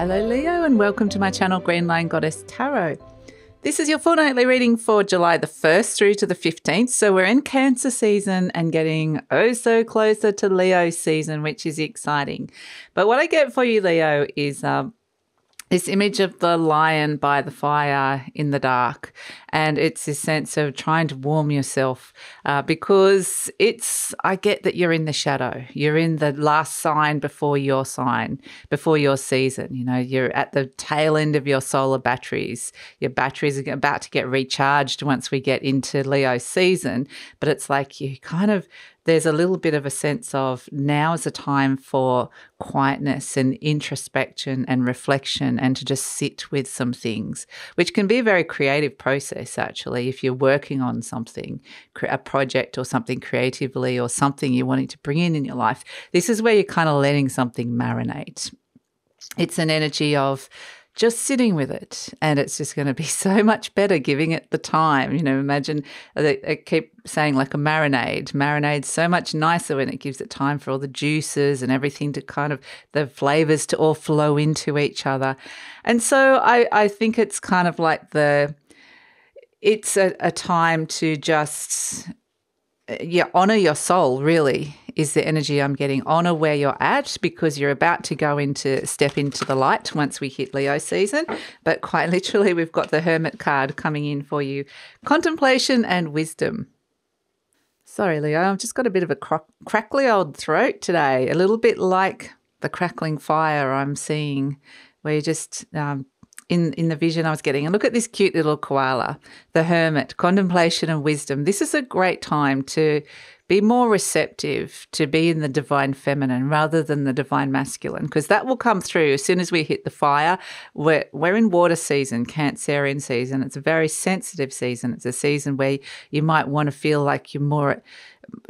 Hello, Leo, and welcome to my channel, Green Lion Goddess Tarot. This is your fortnightly reading for July the 1st through to the 15th. So we're in Cancer season and getting oh so closer to Leo season, which is exciting. But what I get for you, Leo, is um, this image of the lion by the fire in the dark. And it's this sense of trying to warm yourself uh, because it's, I get that you're in the shadow. You're in the last sign before your sign, before your season. You know, you're at the tail end of your solar batteries. Your batteries are about to get recharged once we get into Leo season. But it's like you kind of there's a little bit of a sense of now is a time for quietness and introspection and reflection and to just sit with some things, which can be a very creative process, actually, if you're working on something, a project or something creatively or something you're wanting to bring in in your life. This is where you're kind of letting something marinate. It's an energy of just sitting with it. And it's just going to be so much better giving it the time. You know, imagine uh, they keep saying like a marinade. Marinade's so much nicer when it gives it time for all the juices and everything to kind of the flavors to all flow into each other. And so I, I think it's kind of like the, it's a, a time to just uh, yeah, honor your soul really is the energy I'm getting. Honor where you're at because you're about to go into step into the light once we hit Leo season. But quite literally, we've got the Hermit card coming in for you contemplation and wisdom. Sorry, Leo, I've just got a bit of a cro- crackly old throat today, a little bit like the crackling fire I'm seeing, where you just um, in, in the vision I was getting. And look at this cute little koala, the hermit, contemplation and wisdom. This is a great time to be more receptive to be in the divine feminine rather than the divine masculine, because that will come through as soon as we hit the fire. We're, we're in water season, Cancerian season. It's a very sensitive season. It's a season where you might want to feel like you're more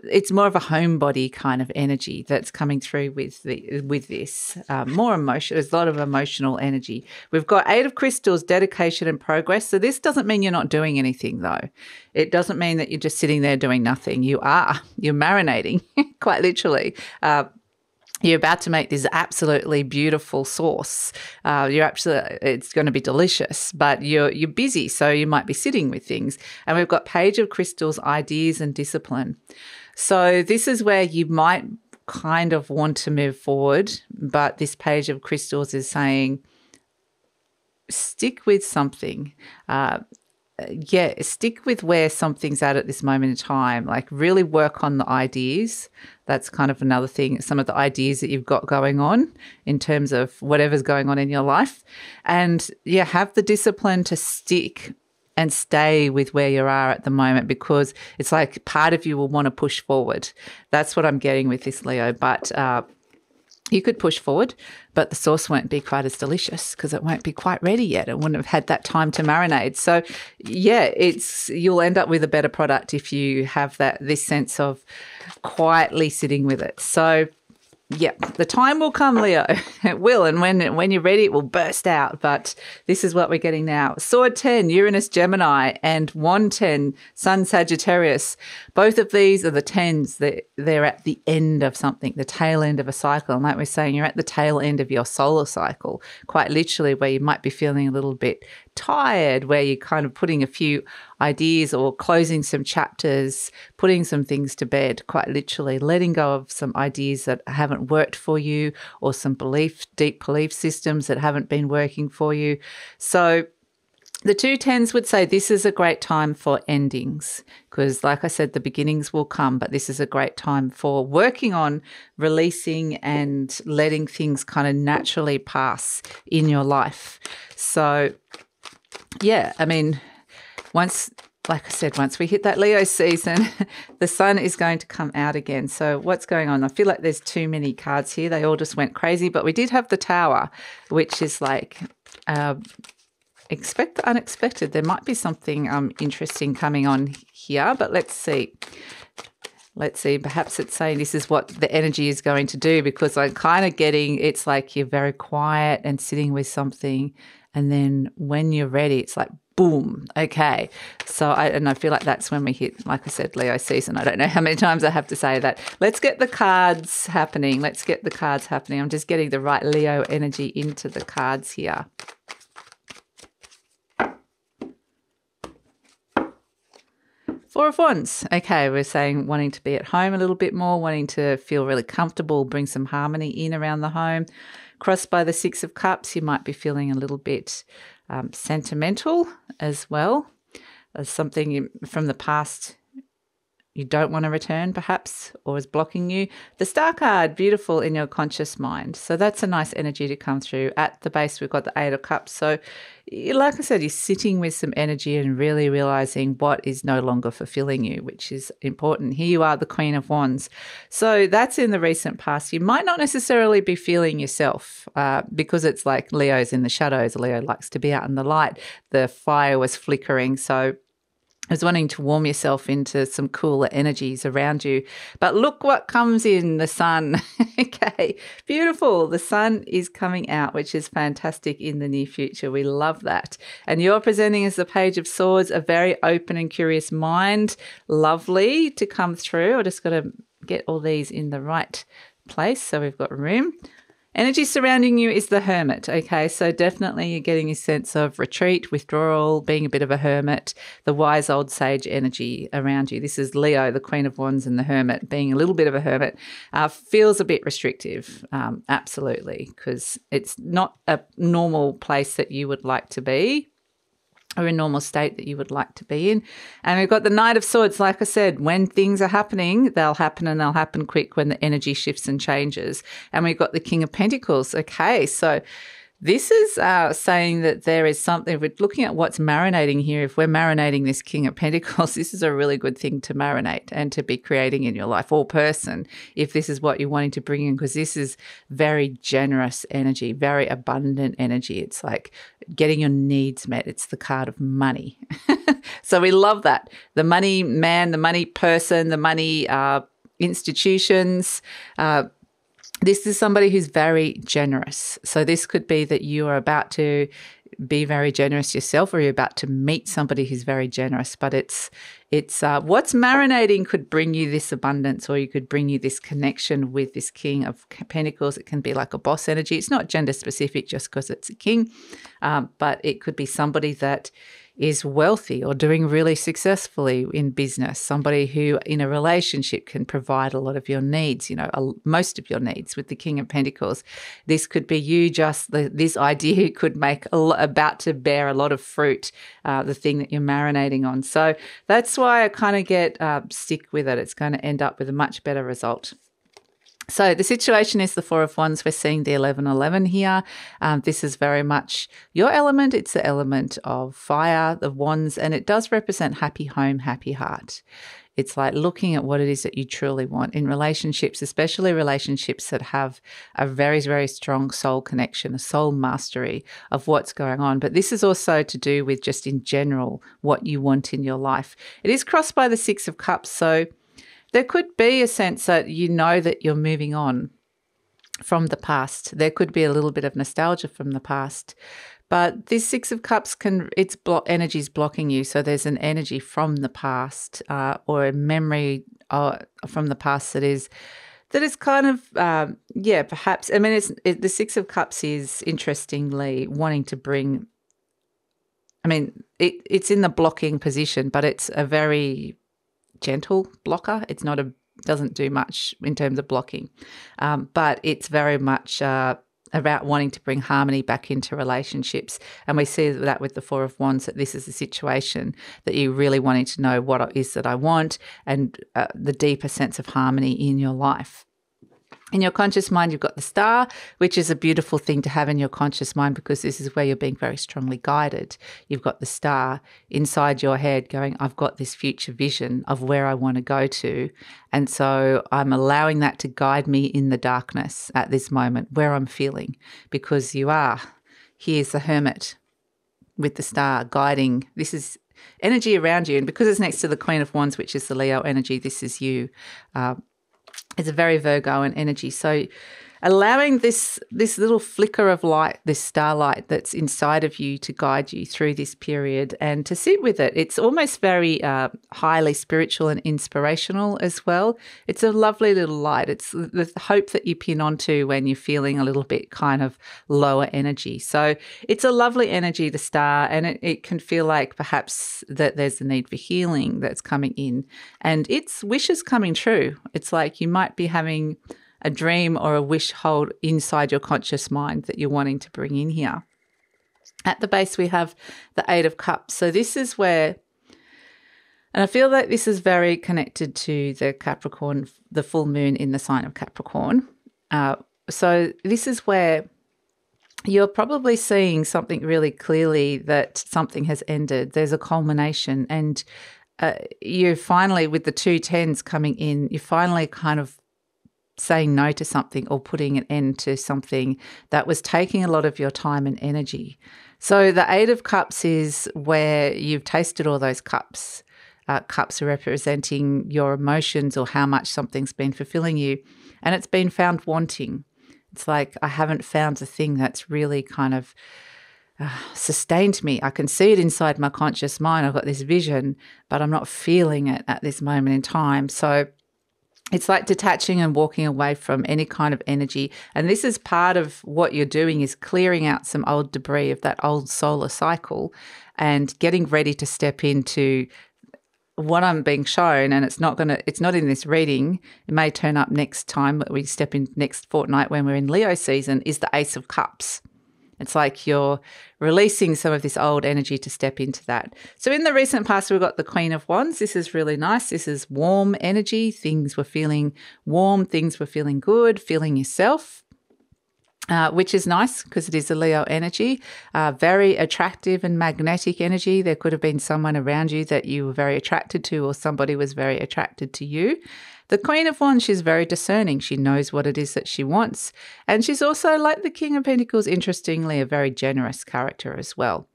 it's more of a homebody kind of energy that's coming through with the with this um, more emotion. There's a lot of emotional energy. We've got eight of crystals, dedication and progress. So this doesn't mean you're not doing anything though. It doesn't mean that you're just sitting there doing nothing. You are. You're marinating, quite literally. Uh, you're about to make this absolutely beautiful sauce. Uh, you're absolutely, it's going to be delicious, but you're you're busy, so you might be sitting with things. And we've got Page of Crystals, ideas and discipline. So this is where you might kind of want to move forward, but this Page of Crystals is saying stick with something. Uh, yeah, stick with where something's at at this moment in time. Like, really work on the ideas. That's kind of another thing, some of the ideas that you've got going on in terms of whatever's going on in your life. And yeah, have the discipline to stick and stay with where you are at the moment because it's like part of you will want to push forward. That's what I'm getting with this, Leo. But, uh, you could push forward, but the sauce won't be quite as delicious because it won't be quite ready yet. It wouldn't have had that time to marinate. So, yeah, it's you'll end up with a better product if you have that this sense of quietly sitting with it. So, yeah, the time will come, Leo. It will, and when when you're ready, it will burst out. But this is what we're getting now. Sword ten, Uranus Gemini, and Wand ten, Sun Sagittarius. Both of these are the tens. They're, they're at the end of something, the tail end of a cycle. And like we're saying, you're at the tail end of your solar cycle, quite literally, where you might be feeling a little bit tired, where you're kind of putting a few ideas or closing some chapters, putting some things to bed, quite literally, letting go of some ideas that haven't worked for you or some belief, deep belief systems that haven't been working for you. So, the two tens would say this is a great time for endings because, like I said, the beginnings will come, but this is a great time for working on releasing and letting things kind of naturally pass in your life. So, yeah, I mean, once, like I said, once we hit that Leo season, the sun is going to come out again. So, what's going on? I feel like there's too many cards here. They all just went crazy, but we did have the tower, which is like, uh, expect the unexpected. There might be something um, interesting coming on here, but let's see. Let's see, perhaps it's saying this is what the energy is going to do because I'm kind of getting it's like you're very quiet and sitting with something And then when you're ready, it's like boom. Okay. So I and I feel like that's when we hit, like I said, Leo season. I don't know how many times I have to say that. Let's get the cards happening. Let's get the cards happening. I'm just getting the right Leo energy into the cards here. Four of Wands. Okay, we're saying wanting to be at home a little bit more, wanting to feel really comfortable, bring some harmony in around the home. Crossed by the Six of Cups, you might be feeling a little bit um, sentimental as well. As something from the past you don't want to return, perhaps, or is blocking you. The star card, beautiful in your conscious mind. So that's a nice energy to come through. At the base, we've got the Eight of Cups. So, like I said, you're sitting with some energy and really realizing what is no longer fulfilling you, which is important. Here you are, the Queen of Wands. So that's in the recent past. You might not necessarily be feeling yourself uh, because it's like Leo's in the shadows. Leo likes to be out in the light. The fire was flickering. So, is wanting to warm yourself into some cooler energies around you. But look what comes in the sun. okay, beautiful. The sun is coming out, which is fantastic in the near future. We love that. And you're presenting as the Page of Swords, a very open and curious mind. Lovely to come through. I just got to get all these in the right place so we've got room. Energy surrounding you is the hermit. Okay, so definitely you're getting a sense of retreat, withdrawal, being a bit of a hermit, the wise old sage energy around you. This is Leo, the Queen of Wands, and the hermit, being a little bit of a hermit, uh, feels a bit restrictive, um, absolutely, because it's not a normal place that you would like to be or a normal state that you would like to be in. And we've got the Knight of Swords. Like I said, when things are happening, they'll happen and they'll happen quick when the energy shifts and changes. And we've got the King of Pentacles. Okay, so this is uh, saying that there is something, we're looking at what's marinating here. If we're marinating this King of Pentacles, this is a really good thing to marinate and to be creating in your life or person if this is what you're wanting to bring in, because this is very generous energy, very abundant energy. It's like getting your needs met. It's the card of money. so we love that. The money man, the money person, the money uh, institutions. Uh, this is somebody who's very generous. So this could be that you are about to be very generous yourself or you're about to meet somebody who's very generous but it's it's uh, what's marinating could bring you this abundance or you could bring you this connection with this king of pentacles it can be like a boss energy it's not gender specific just because it's a king um, but it could be somebody that is wealthy or doing really successfully in business, somebody who in a relationship can provide a lot of your needs, you know, most of your needs with the King of Pentacles. This could be you just, the, this idea could make lot, about to bear a lot of fruit, uh, the thing that you're marinating on. So that's why I kind of get uh, stick with it. It's going to end up with a much better result. So the situation is the Four of Wands. We're seeing the 1111 here. Um, this is very much your element. It's the element of fire, the wands, and it does represent happy home, happy heart. It's like looking at what it is that you truly want in relationships, especially relationships that have a very, very strong soul connection, a soul mastery of what's going on. But this is also to do with just in general what you want in your life. It is crossed by the Six of Cups. So there could be a sense that you know that you're moving on from the past. There could be a little bit of nostalgia from the past. But this Six of Cups can, its blo- is blocking you. So there's an energy from the past uh, or a memory uh, from the past that is that is kind of um, yeah perhaps i mean it's it, the six of cups is interestingly wanting to bring i mean it, it's in the blocking position but it's a very gentle blocker. It's not a doesn't do much in terms of blocking, um, but it's very much uh, about wanting to bring harmony back into relationships. And we see that with the Four of Wands that this is a situation that you really wanting to know what it is that I want and uh, the deeper sense of harmony in your life. In your conscious mind, you've got the star, which is a beautiful thing to have in your conscious mind because this is where you're being very strongly guided. You've got the star inside your head going, I've got this future vision of where I want to go to. And so I'm allowing that to guide me in the darkness at this moment where I'm feeling because you are. Here's the hermit with the star guiding. This is energy around you. And because it's next to the Queen of Wands, which is the Leo energy, this is you. Uh, it's a very Virgoan energy. So allowing this this little flicker of light, this starlight that's inside of you to guide you through this period and to sit with it. It's almost very uh, highly spiritual and inspirational as well. It's a lovely little light. It's the hope that you pin onto when you're feeling a little bit kind of lower energy. So it's a lovely energy, the star, and it, it can feel like perhaps that there's a need for healing that's coming in, and its wishes coming true. It's like you might be having a dream or a wish hold inside your conscious mind that you're wanting to bring in here. At the base, we have the Eight of Cups. So, this is where, and I feel like this is very connected to the Capricorn, the full moon in the sign of Capricorn. Uh, so, this is where you're probably seeing something really clearly that something has ended. There's a culmination, and uh, you finally, with the two tens coming in, you finally kind of saying no to something or putting an end to something that was taking a lot of your time and energy. So the Eight of Cups is where you've tasted all those cups. Uh, cups are representing your emotions or how much something's been fulfilling you, and it's been found wanting. It's like I haven't found the thing that's really kind of uh, sustained me. I can see it inside my conscious mind. I've got this vision, but I'm not feeling it at this moment in time. So it's like detaching and walking away from any kind of energy and this is part of what you're doing is clearing out some old debris of that old solar cycle and getting ready to step into what I'm being shown, and it's not going to, it's not in this reading. It may turn up next time we step in next fortnight when we're in Leo season, is the Ace of Cups. It's like you're releasing some of this old energy to step into that. So, in the recent past, we've got the Queen of Wands. This is really nice. This is warm energy. Things were feeling warm, things were feeling good, feeling yourself. Uh, which is nice because it is a Leo energy, uh, very attractive and magnetic energy. There could have been someone around you that you were very attracted to, or somebody was very attracted to you. The Queen of Wands, she's very discerning. She knows what it is that she wants. And she's also, like the King of Pentacles, interestingly, a very generous character as well.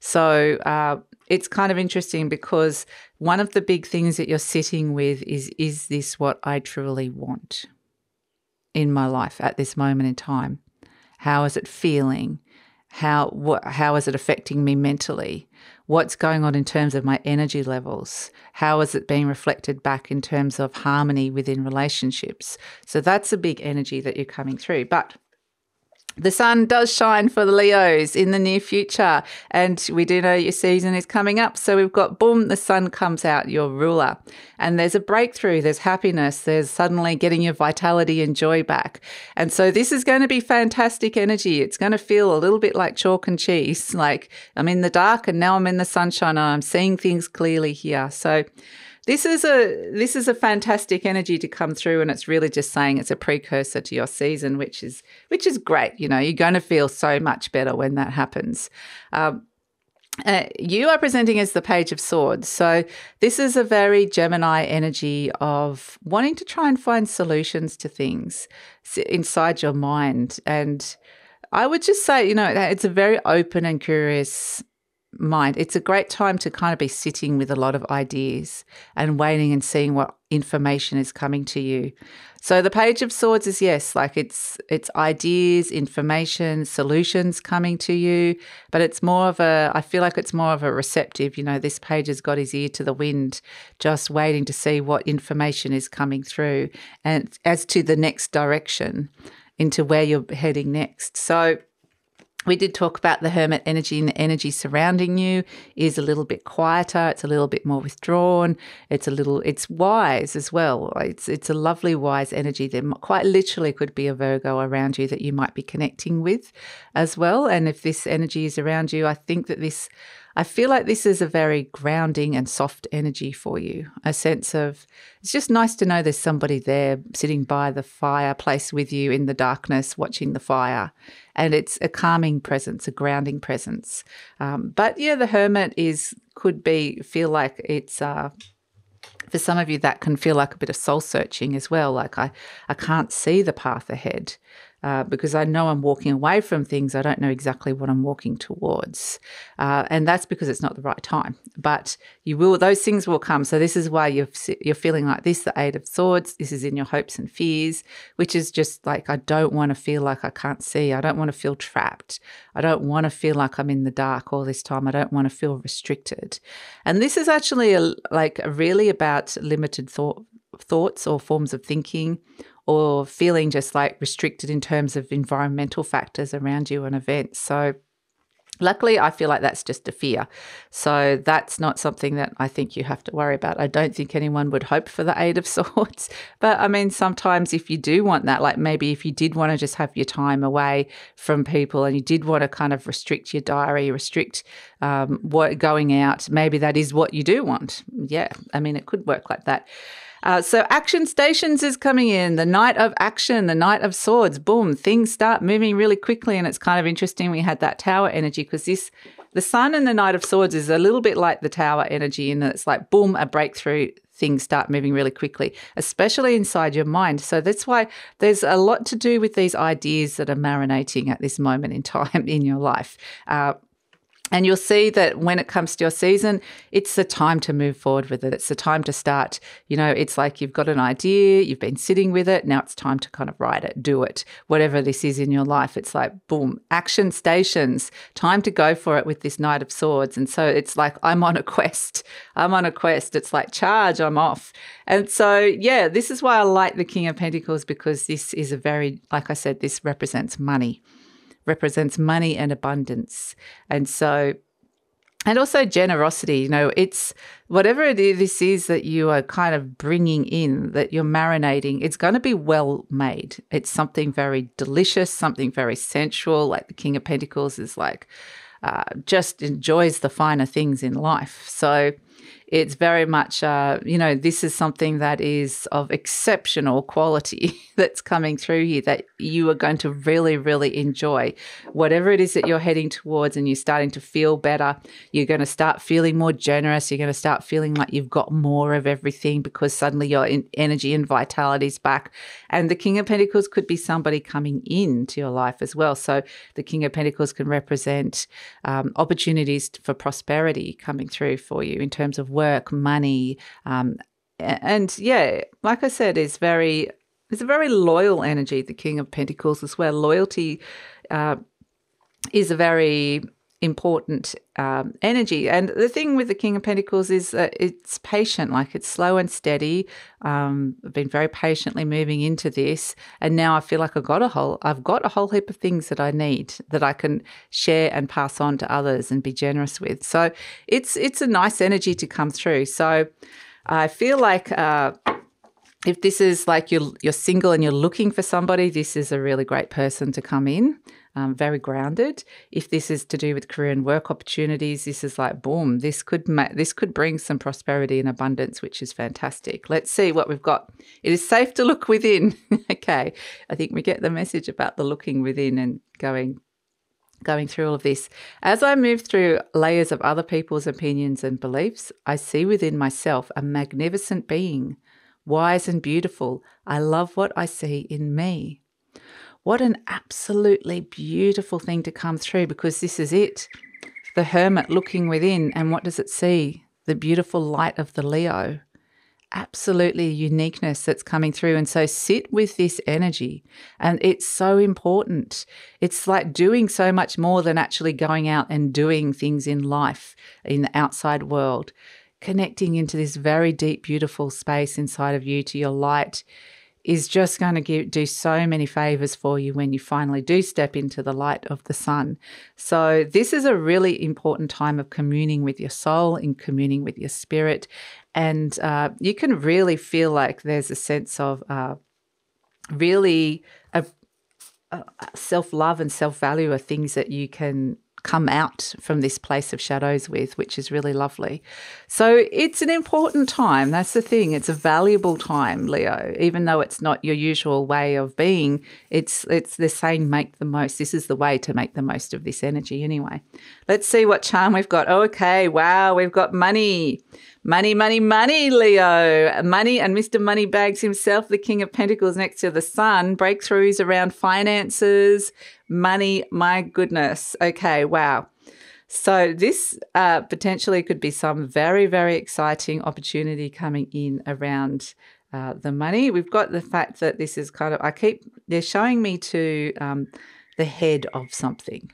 So uh, it's kind of interesting because one of the big things that you're sitting with is is this what I truly want in my life at this moment in time? How is it feeling? How what how is it affecting me mentally? What's going on in terms of my energy levels? How is it being reflected back in terms of harmony within relationships? So that's a big energy that you're coming through. But the sun does shine for the Leos in the near future, and we do know your season is coming up. So we've got boom, the sun comes out, your ruler, and there's a breakthrough, there's happiness, there's suddenly getting your vitality and joy back. And so this is going to be fantastic energy. It's going to feel a little bit like chalk and cheese, like I'm in the dark and now I'm in the sunshine and I'm seeing things clearly here. So this is a this is a fantastic energy to come through and it's really just saying it's a precursor to your season which is which is great you know you're going to feel so much better when that happens um, uh, you are presenting as the Page of Swords. So, this is a very Gemini energy of wanting to try and find solutions to things inside your mind. And I would just say, you know, it's a very open and curious mind. It's a great time to kind of be sitting with a lot of ideas and waiting and seeing what information is coming to you. So the page of swords is yes, like it's it's ideas, information, solutions coming to you, but it's more of a I feel like it's more of a receptive, you know, this page has got his ear to the wind, just waiting to see what information is coming through and as to the next direction into where you're heading next. So we did talk about the hermit energy and the energy surrounding you is a little bit quieter it's a little bit more withdrawn it's a little it's wise as well. It's it's a lovely wise energy. There quite literally could be a virgo around you that you might be connecting with as well. And if this energy is around you i think that this I feel like this is a very grounding and soft energy for you. A sense of it's just nice to know there's somebody there sitting by the fireplace with you in the darkness, watching the fire. And it's a calming presence, a grounding presence. Um, but yeah, the hermit is could be feel like it's uh, for some of you that can feel like a bit of soul searching as well like i i can't see the path ahead uh, because I know I'm walking away from things. I don't know exactly what I'm walking towards. Uh, and that's because it's not the right time. But you will, those things will come. So this is why you're, you're feeling like this, the Eight of Swords. This is in your hopes and fears, which is just like, I don't want to feel like I can't see. I don't want to feel trapped. I don't want to feel like I'm in the dark all this time. I don't want to feel restricted. And this is actually a, like really about limited thought thoughts or forms of thinking or feeling just like restricted in terms of environmental factors around you and events. So, luckily, I feel like that's just a fear. So, that's not something that I think you have to worry about. I don't think anyone would hope for the Eight of Swords. But I mean, sometimes if you do want that, like maybe if you did want to just have your time away from people and you did want to kind of restrict your diary, restrict um, what going out, maybe that is what you do want. Yeah, I mean, it could work like that. Uh, so Action Stations is coming in, the knight of action, the knight of swords. Boom, things start moving really quickly, and it's kind of interesting. We had that tower energy because this, the sun and the knight of swords is a little bit like the tower energy, and it's like boom, a breakthrough. Things start moving really quickly, especially inside your mind. So that's why there's a lot to do with these ideas that are marinating at this moment in time in your life. Uh, and you'll see that when it comes to your season, it's the time to move forward with it. It's the time to start. You know, it's like you've got an idea, you've been sitting with it. Now it's time to kind of write it, do it, whatever this is in your life. It's like, boom, action stations, time to go for it with this Knight of Swords. And so it's like, I'm on a quest. I'm on a quest. It's like, charge, I'm off. And so, yeah, this is why I like the King of Pentacles because this is a very, like I said, this represents money represents money and abundance. And so, and also generosity, you know, it's whatever it is, this is that you are kind of bringing in, that you're marinating, it's going to be well made. It's something very delicious, something very sensual. Like the King of Pentacles is like, uh, just enjoys the finer things in life. So, it's very much, uh, you know, this is something that is of exceptional quality that's coming through here that you are going to really, really enjoy. Whatever it is that you're heading towards and you're starting to feel better, you're going to start feeling more generous. You're going to start feeling like you've got more of everything because suddenly your energy and vitality is back. And the King of Pentacles could be somebody coming into your life as well. So the King of Pentacles can represent um, opportunities for prosperity coming through for you in terms of work, money, um, and yeah, like I said, it's very it's a very loyal energy. The King of Pentacles as well. Loyalty uh, is a very important um, energy. And the thing with the King of Pentacles is that it's patient, like it's slow and steady. Um, I've been very patiently moving into this, and now I feel like I've got a whole, I've got a whole heap of things that I need that I can share and pass on to others and be generous with. So it's it's a nice energy to come through. So I feel like. Uh, if this is like you're you're single and you're looking for somebody, this is a really great person to come in um, very grounded. If this is to do with career and work opportunities, this is like boom. This could ma- this could bring some prosperity and abundance, which is fantastic. Let's see what we've got. It is safe to look within. okay, I think we get the message about the looking within and going going through all of this. As I move through layers of other people's opinions and beliefs, I see within myself a magnificent being, wise and beautiful. I love what I see in me. What an absolutely beautiful thing to come through because this is it. The hermit looking within, and what does it see? The beautiful light of the Leo. Absolutely uniqueness that's coming through. And so sit with this energy. And it's so important. It's like doing so much more than actually going out and doing things in life, in the outside world. Connecting into this very deep, beautiful space inside of you to your light is just going to give, do so many favors for you when you finally do step into the light of the sun. So, this is a really important time of communing with your soul, in communing with your spirit. And uh, you can really feel like there's a sense of uh, really self love and self value are things that you can come out from this place of shadows with, which is really lovely. So it's an important time. That's the thing. It's a valuable time, Leo. Even though it's not your usual way of being, it's it's the saying make the most. This is the way to make the most of this energy anyway. Let's see what charm we've got. okay, wow, we've got money. Money, money, money, Leo. Money and Mr. Moneybags himself, the King of Pentacles next to the Sun. Breakthroughs around finances, money. My goodness. Okay, wow. So, this uh, potentially could be some very, very exciting opportunity coming in around uh, the money. We've got the fact that this is kind of, I keep, they're showing me to um, the head of something,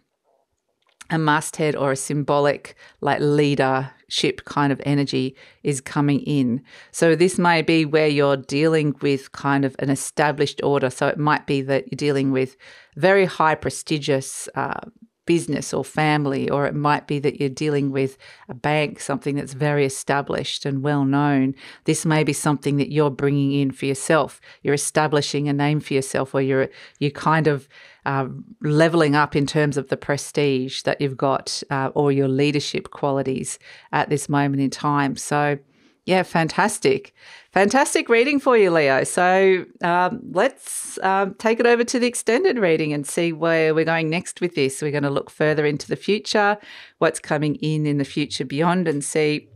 a masthead or a symbolic like leadership kind of energy is coming in. So this may be where you're dealing with kind of an established order. So it might be that you're dealing with very high prestigious uh, business or family, or it might be that you're dealing with a bank, something that's very established and well known. This may be something that you're bringing in for yourself. You're establishing a name for yourself, or you're you kind of uh, leveling up in terms of the prestige that you've got uh, or your leadership qualities at this moment in time. So yeah, fantastic. Fantastic reading for you, Leo. So um, let's um, take it over to the extended reading and see where we're going next with this. We're going to look further into the future, what's coming in in the future beyond, and see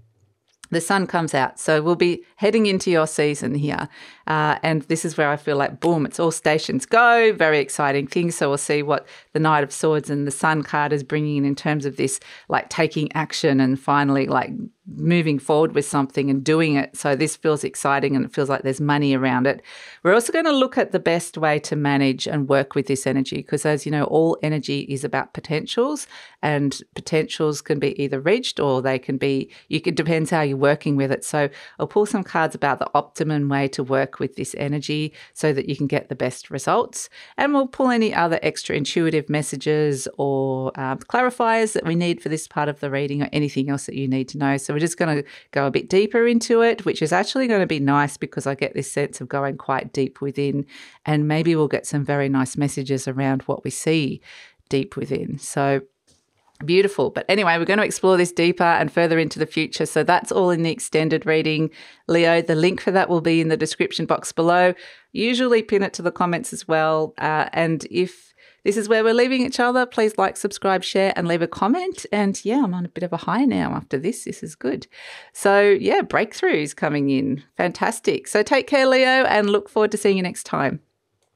the sun comes out. So we'll be heading into your season here. Uh, and this is where I feel like, boom, it's all stations go. Very exciting things. So we'll see what the Knight of Swords and the Sun card is bringing in in terms of this, like taking action and finally like moving forward with something and doing it. So this feels exciting and it feels like there's money around it. We're also going to look at the best way to manage and work with this energy because as you know, all energy is about potentials and potentials can be either reached or they can be you can depends how you're working with it. So I'll pull some cards about the optimum way to work with this energy so that you can get the best results. And we'll pull any other extra intuitive messages or um, clarifiers that we need for this part of the reading or anything else that you need to know. So we're just going to go a bit deeper into it, which is actually going to be nice because I get this sense of going quite deep within. And maybe we'll get some very nice messages around what we see deep within. So, Beautiful. But anyway, we're going to explore this deeper and further into the future. So that's all in the extended reading. Leo, the link for that will be in the description box below. Usually pin it to the comments as well. Uh, and if this is where we're leaving each other. Please like, subscribe, share, and leave a comment. And yeah, I'm on a bit of a high now after this. This is good. So yeah, breakthroughs coming in. Fantastic. So take care, Leo, and look forward to seeing you next time.